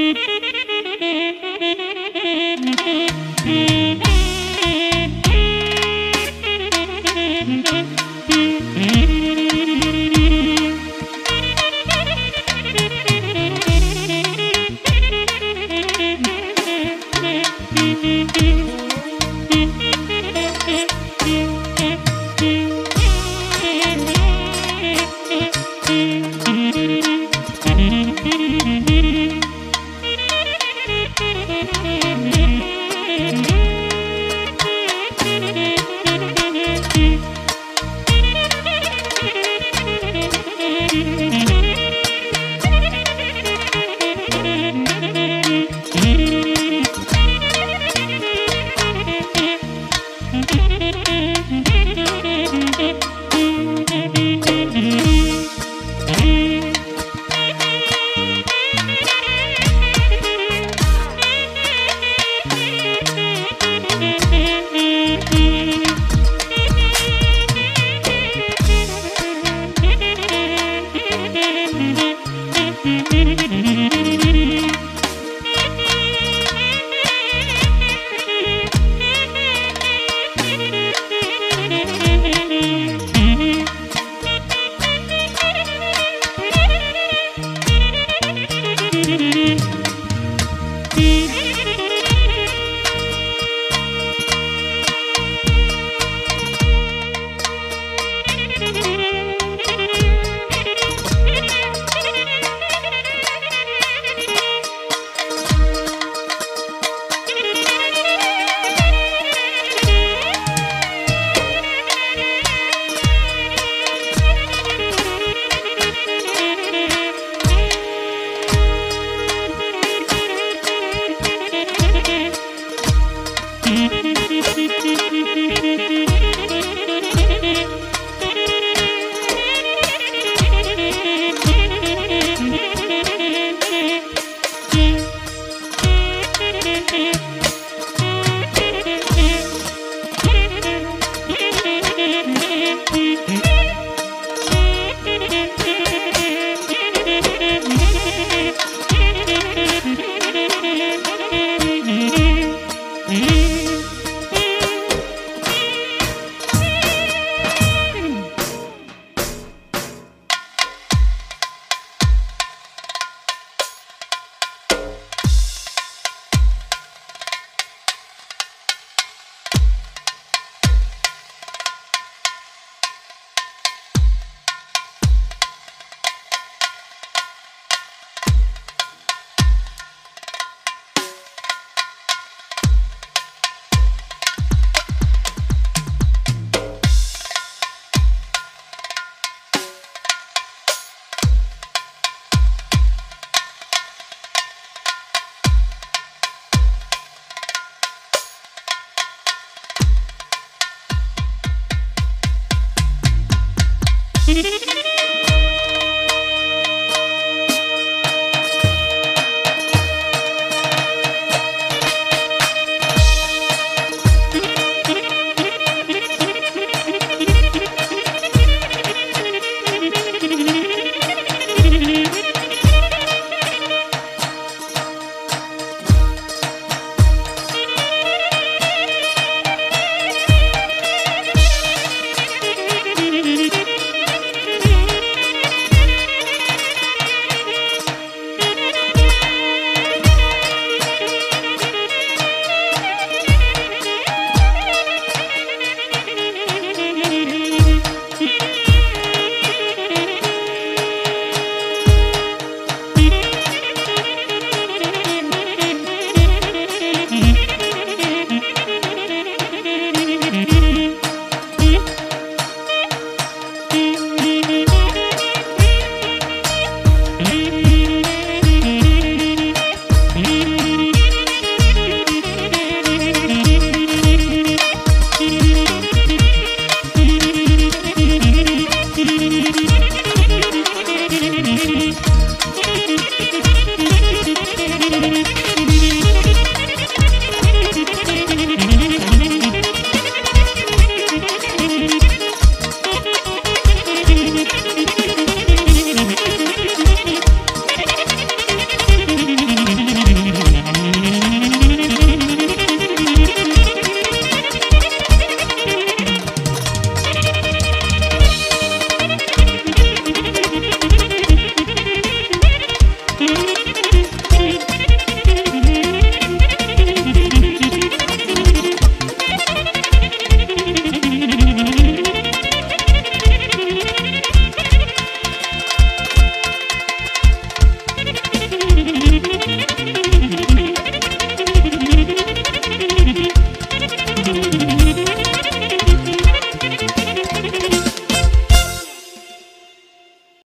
Thank you. Música